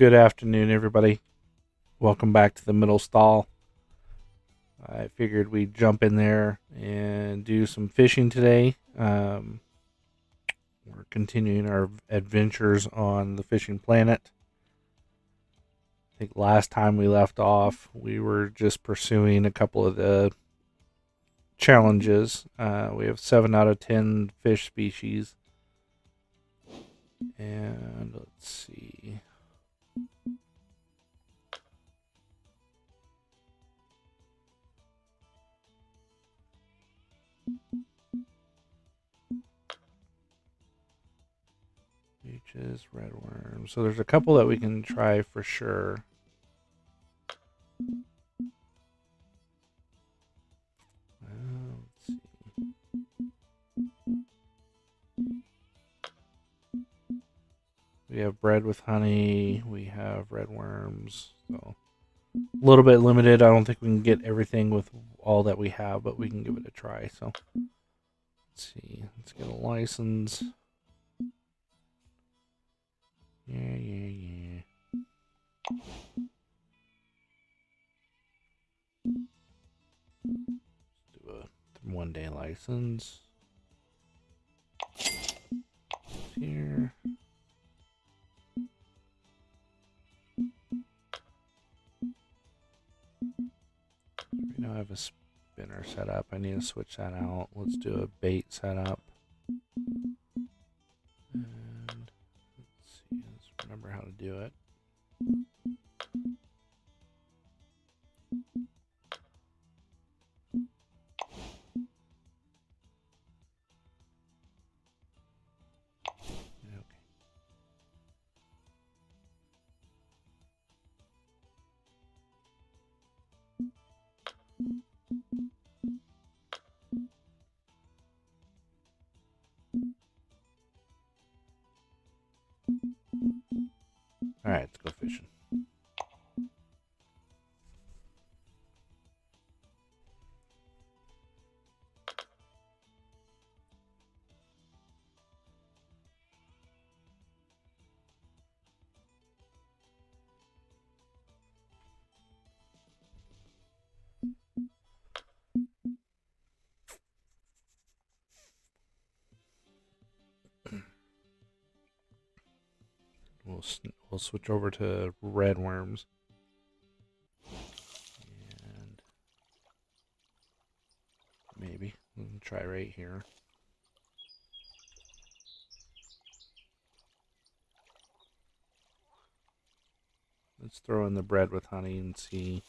go. Good afternoon, everybody. Welcome back to the middle stall. I figured we'd jump in there and do some fishing today. Um, we're continuing our adventures on the fishing planet. I think last time we left off, we were just pursuing a couple of the challenges. Uh, we have seven out of ten fish species. And let's see. Beaches, red worms. So there's a couple that we can try for sure. We have bread with honey. We have red worms. So a little bit limited. I don't think we can get everything with all that we have, but we can give it a try. So let's see. Let's get a license. Yeah, yeah, yeah. Let's do a one day license. Here. We now I have a spinner set up. I need to switch that out. Let's do a bait setup. Let's remember how to do it. Okay. We'll we'll switch over to red worms. And maybe we can try right here. Let's throw in the bread with honey and see.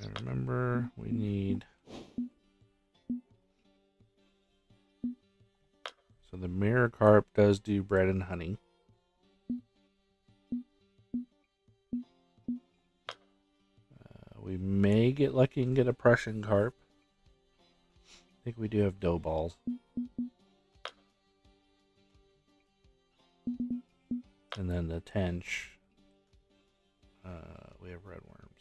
I remember we need. So the mirror carp does do bread and honey. We may get lucky and get a Prussian carp. I think we do have dough balls. And then the tench, uh, we have red worms.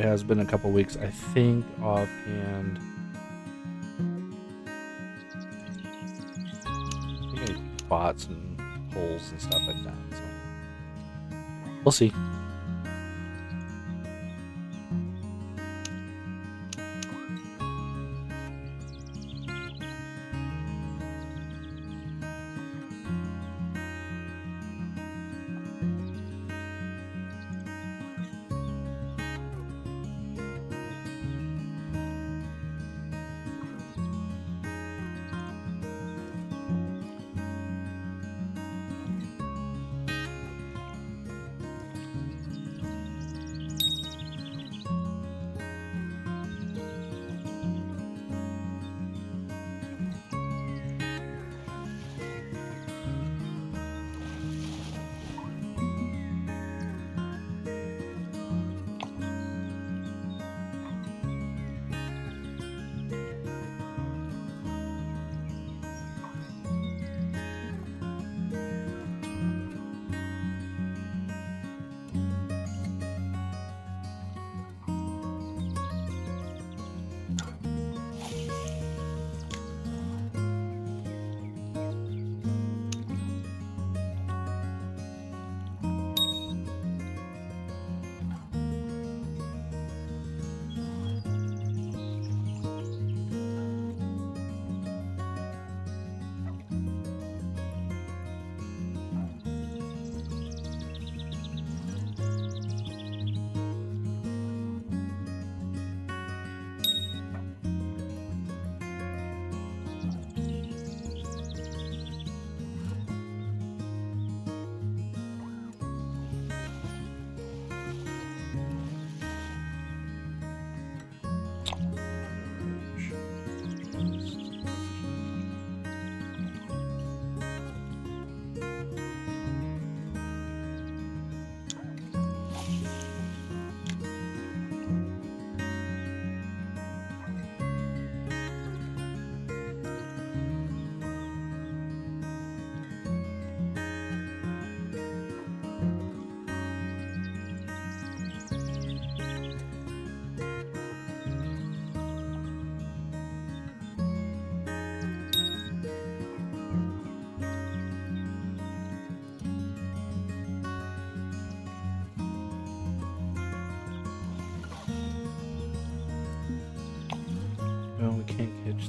It has been a couple weeks. I think offhand. I think I spots and holes and stuff like that. So we'll see.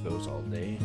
Those all day.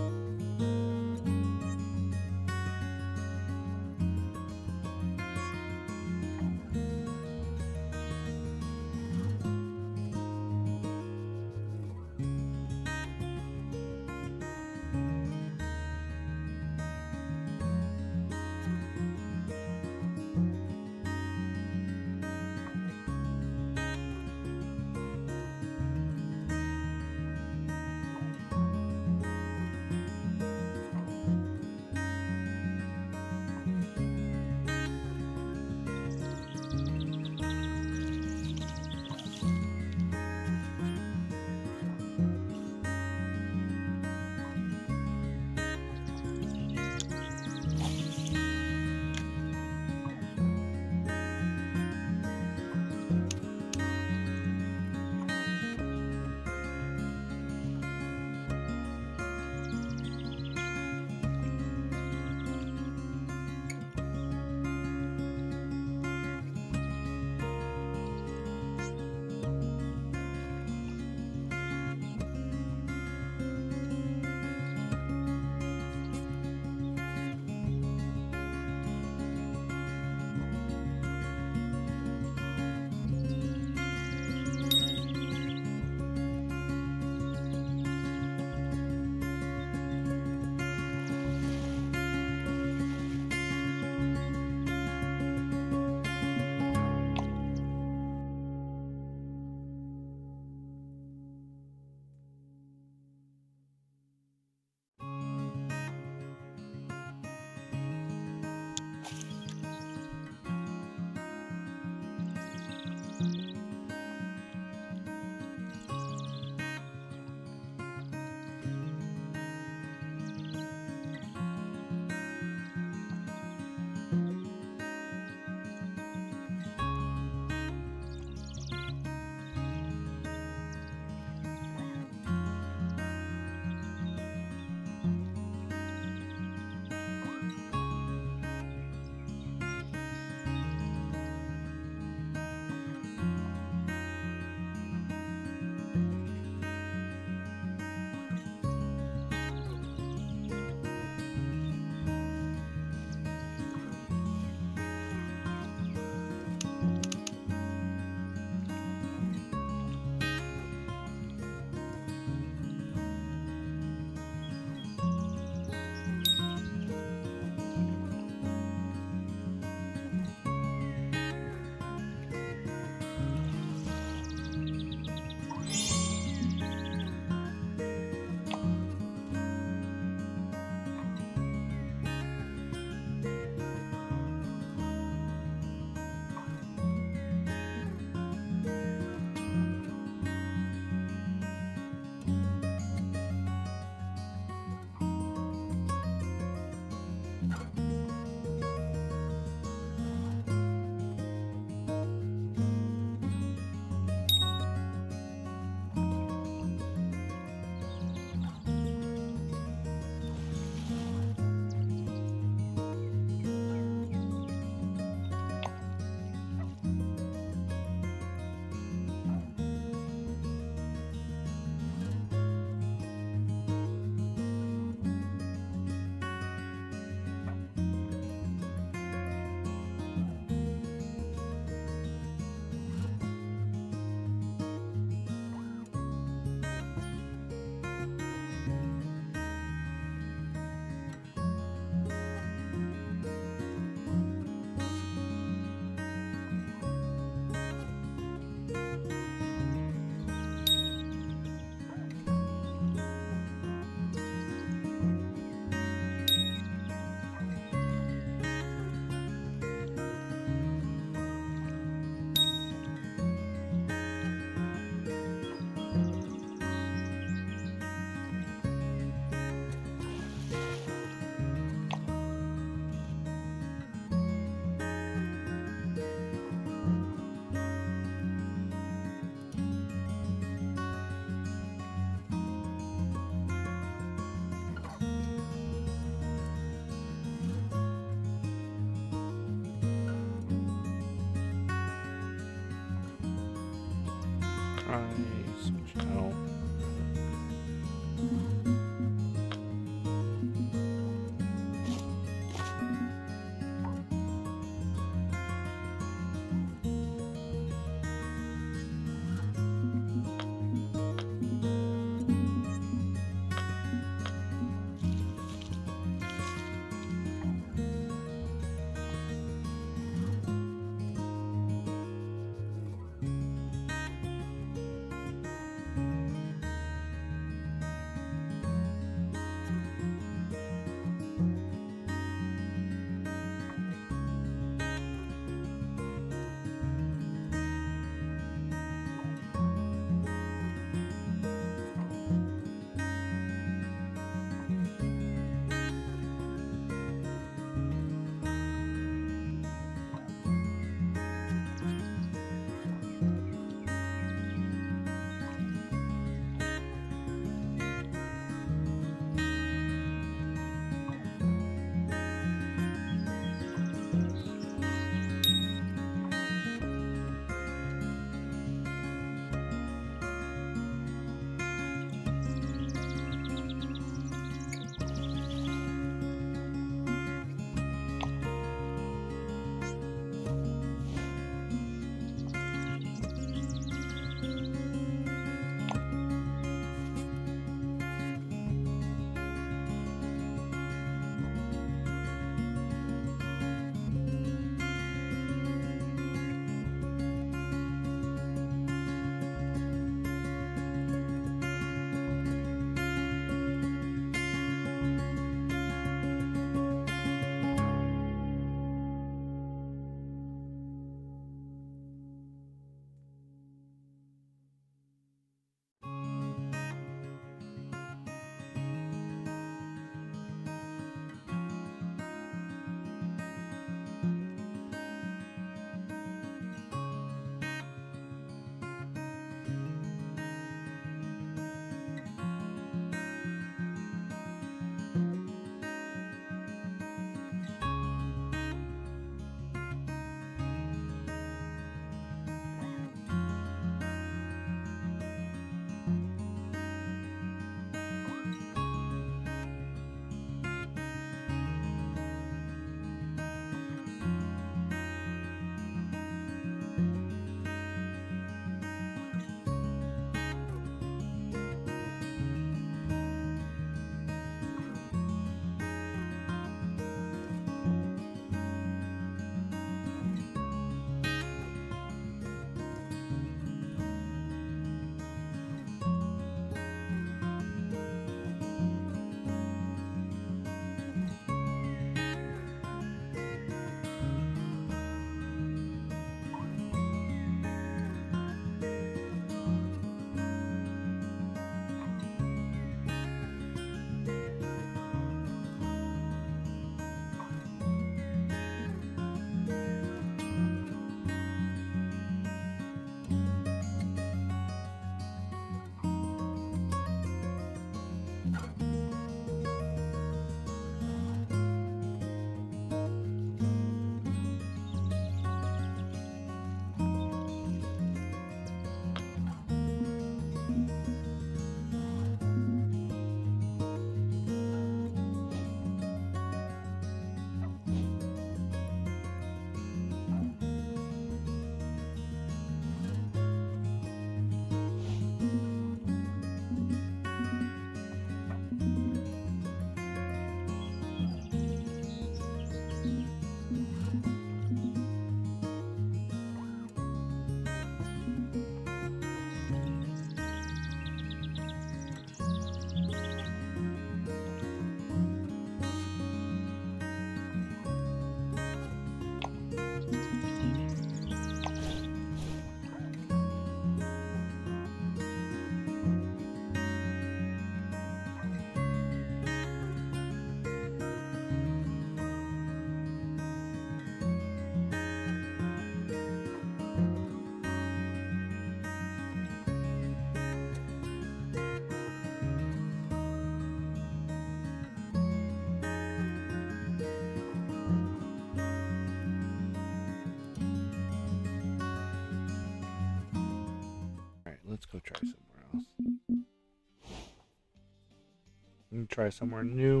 Try somewhere new.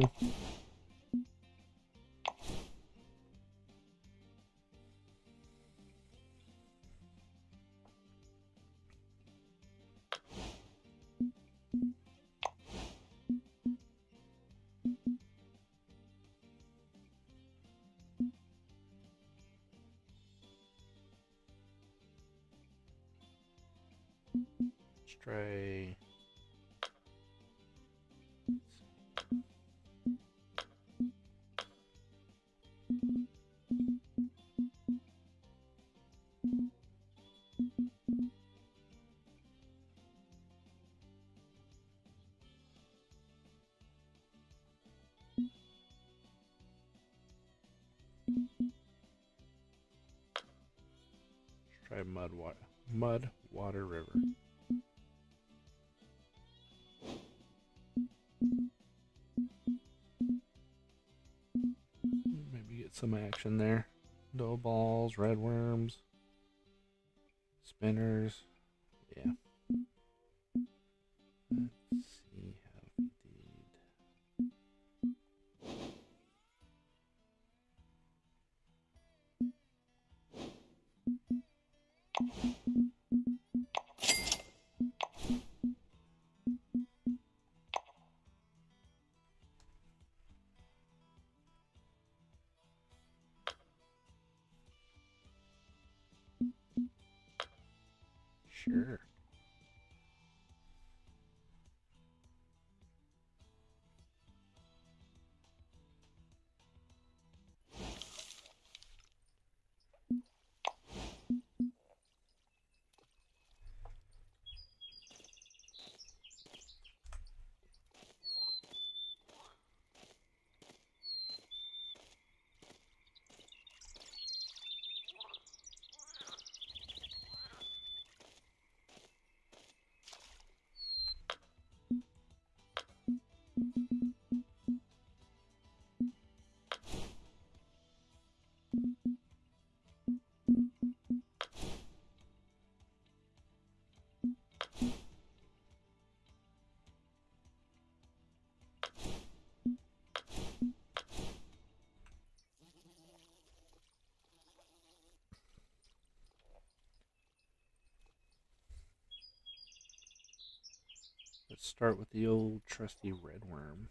Let's try. Let's Mudwater, mud water river. Maybe get some action there. Dough balls, red worms, spinners. Yeah. start with the old trusty red worm.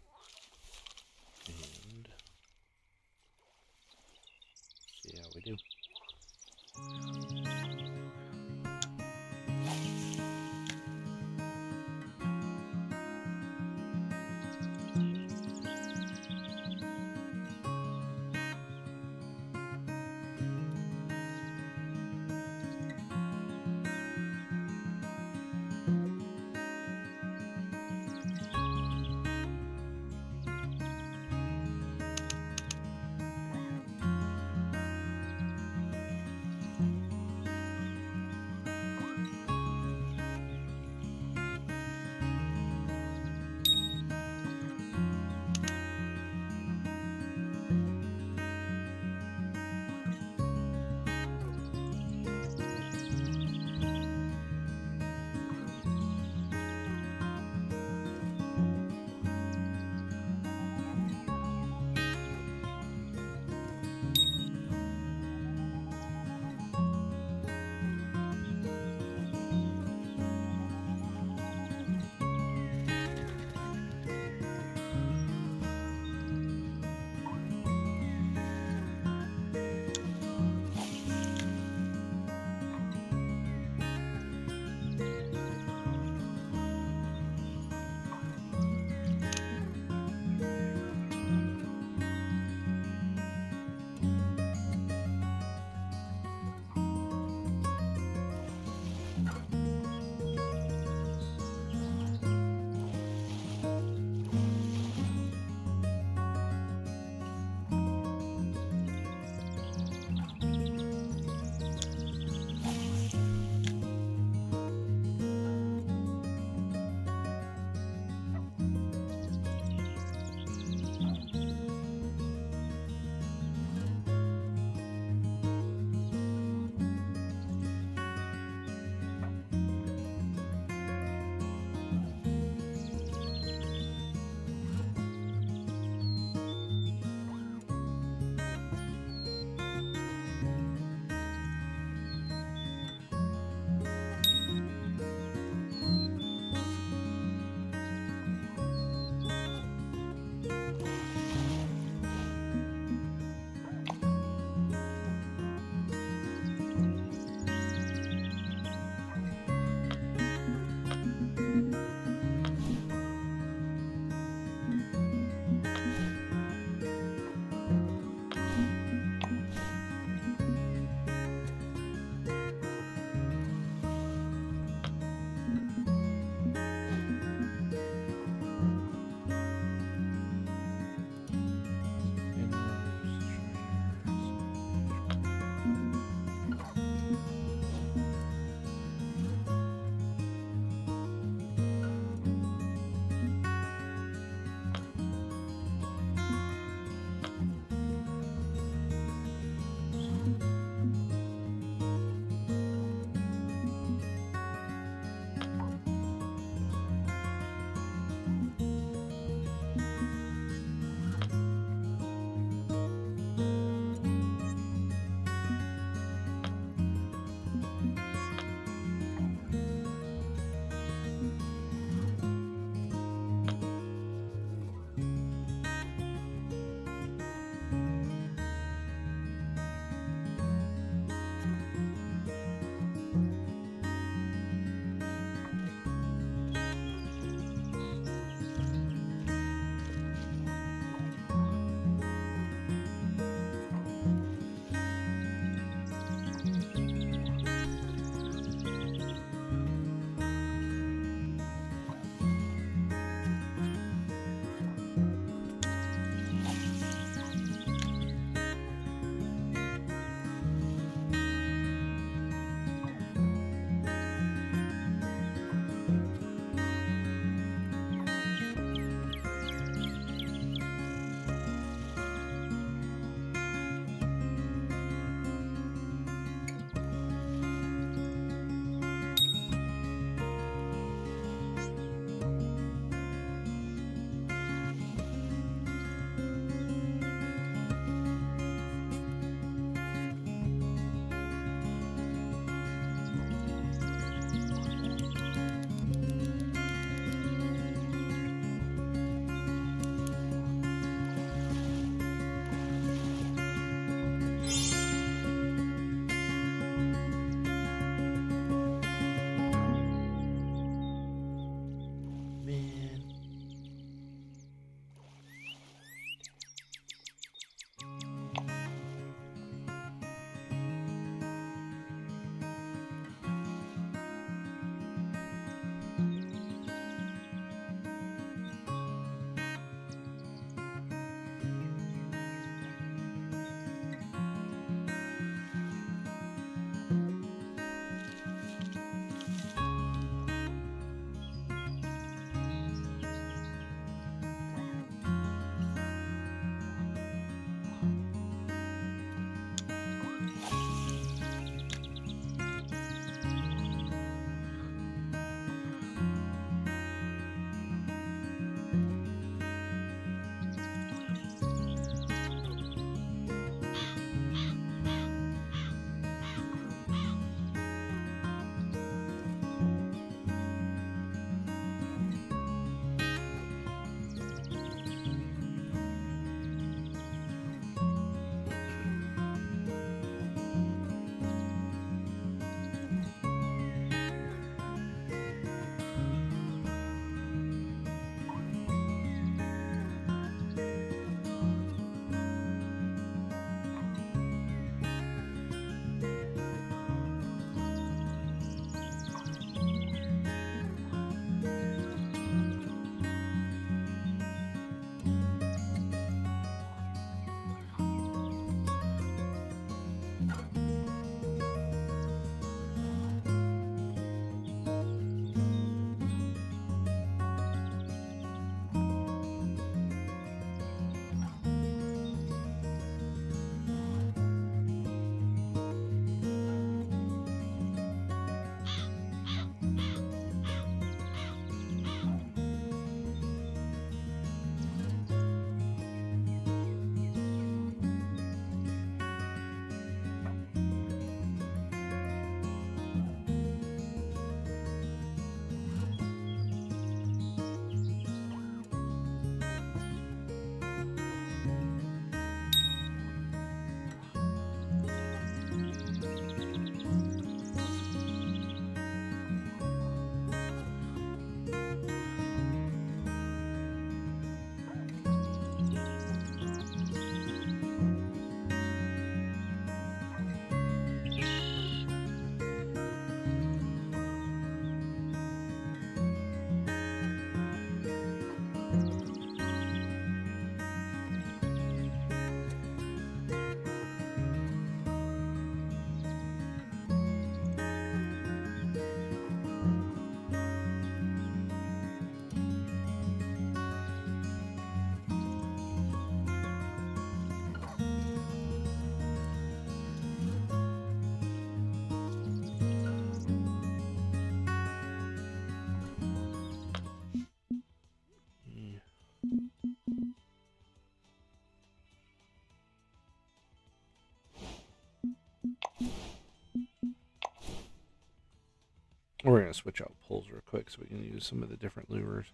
We're going to switch out poles real quick so we can use some of the different lures.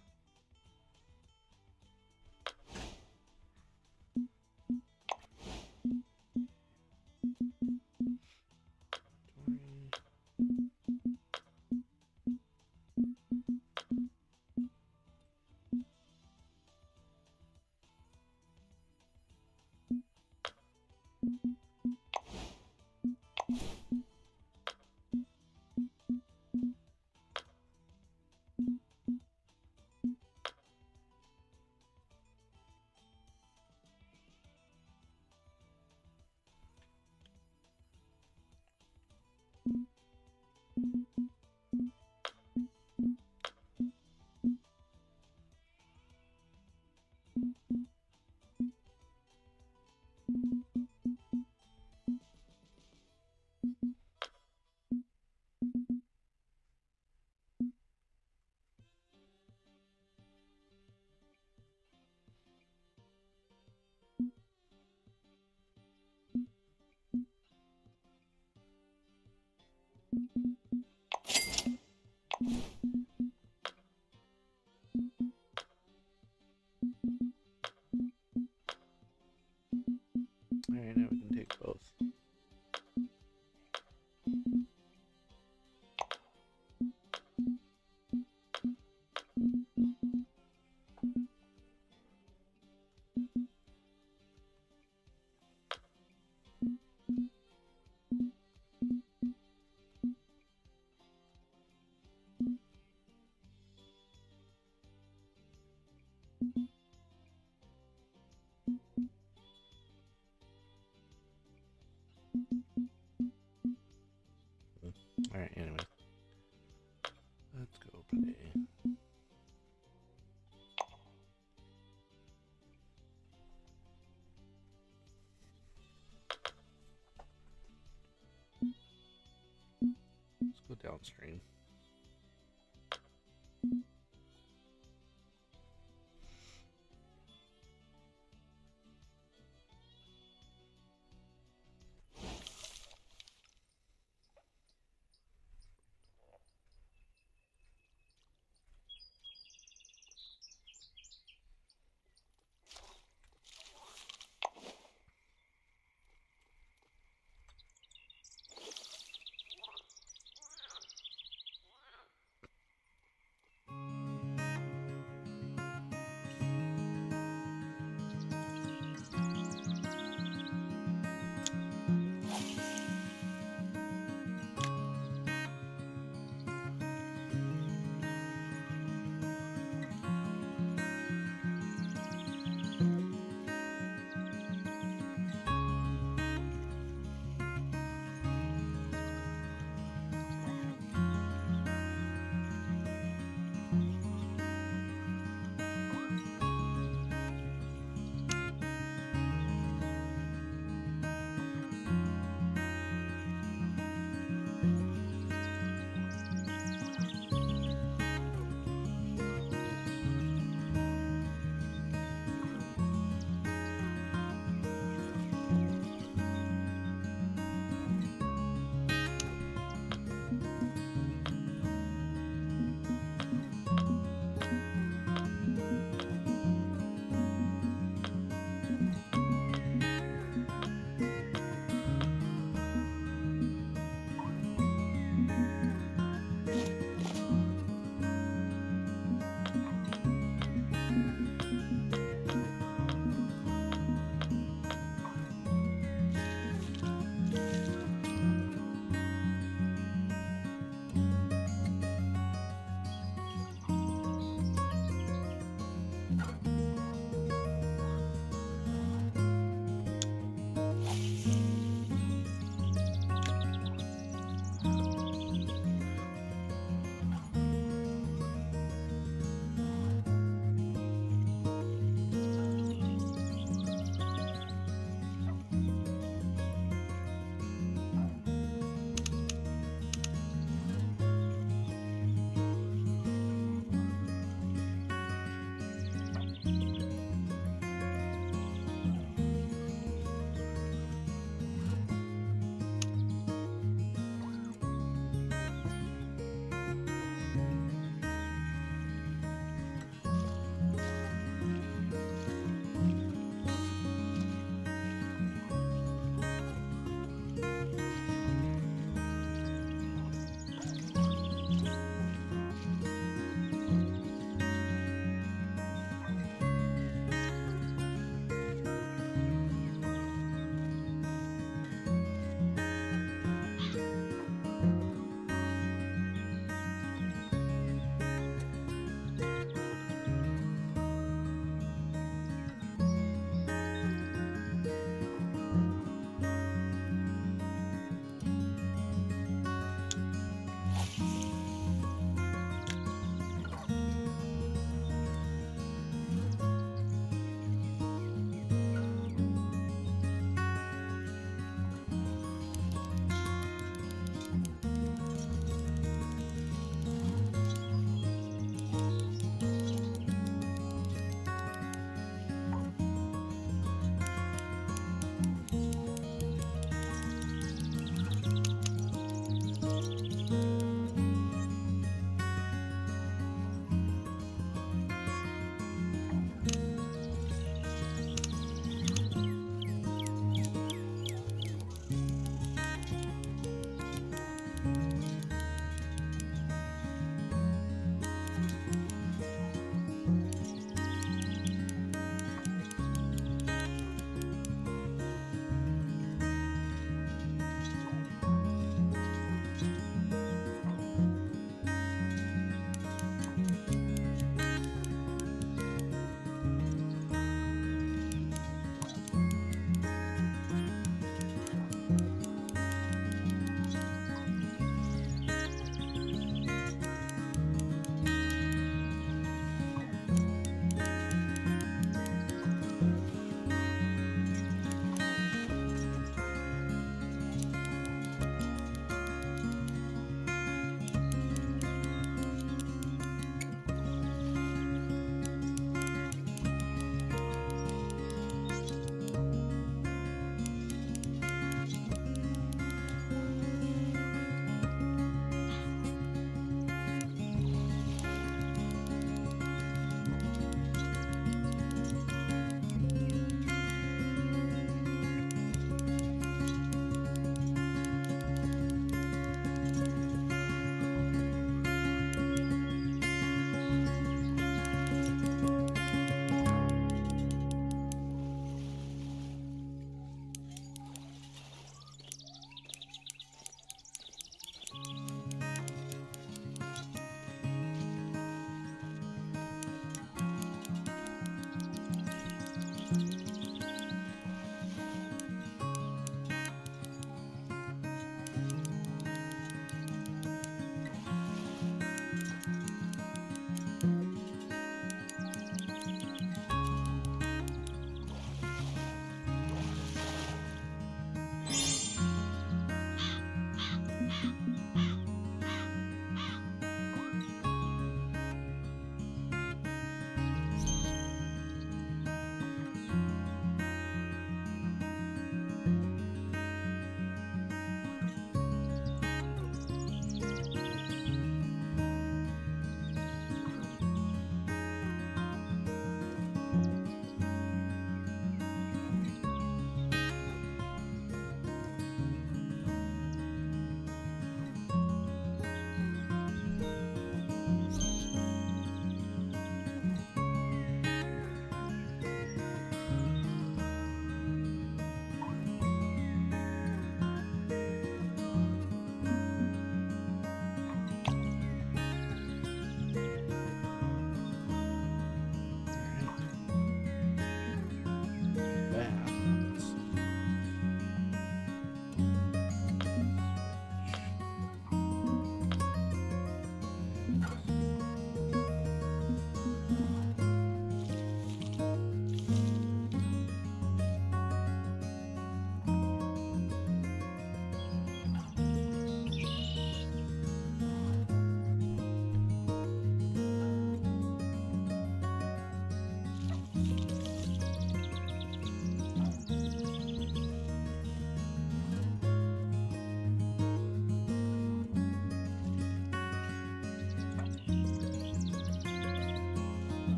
Alright, now downstream.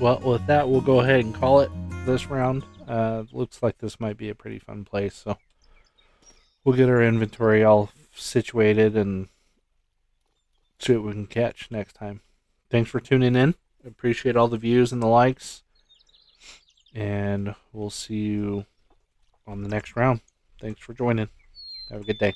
Well, with that, we'll go ahead and call it this round. Uh, looks like this might be a pretty fun place, so we'll get our inventory all situated and see what we can catch next time. Thanks for tuning in. Appreciate all the views and the likes. And we'll see you on the next round. Thanks for joining. Have a good day.